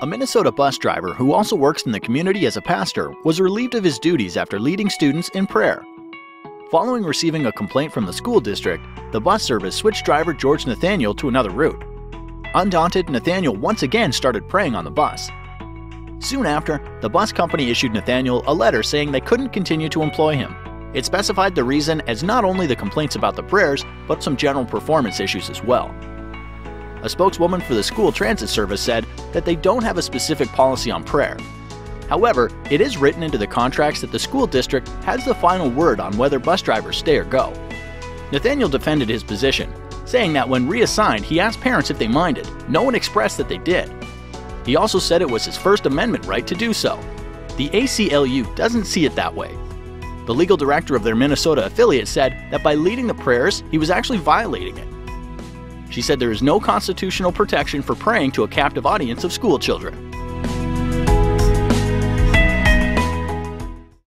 A Minnesota bus driver who also works in the community as a pastor was relieved of his duties after leading students in prayer. Following receiving a complaint from the school district, the bus service switched driver George Nathaniel to another route. Undaunted, Nathaniel once again started praying on the bus. Soon after, the bus company issued Nathaniel a letter saying they couldn't continue to employ him. It specified the reason as not only the complaints about the prayers, but some general performance issues as well. A spokeswoman for the school transit service said that they don't have a specific policy on prayer. However, it is written into the contracts that the school district has the final word on whether bus drivers stay or go. Nathaniel defended his position, saying that when reassigned, he asked parents if they minded. No one expressed that they did. He also said it was his First Amendment right to do so. The ACLU doesn't see it that way. The legal director of their Minnesota affiliate said that by leading the prayers, he was actually violating it. She said there is no constitutional protection for praying to a captive audience of school children.